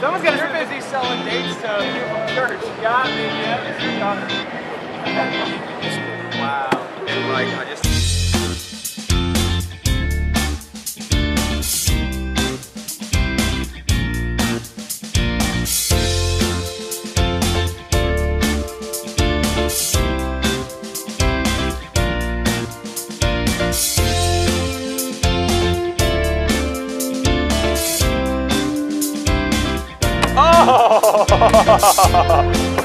Someone's gonna. You're busy selling dates to church. Got me. Yeah. Wow. And like, I just. 啊，哈哈哈。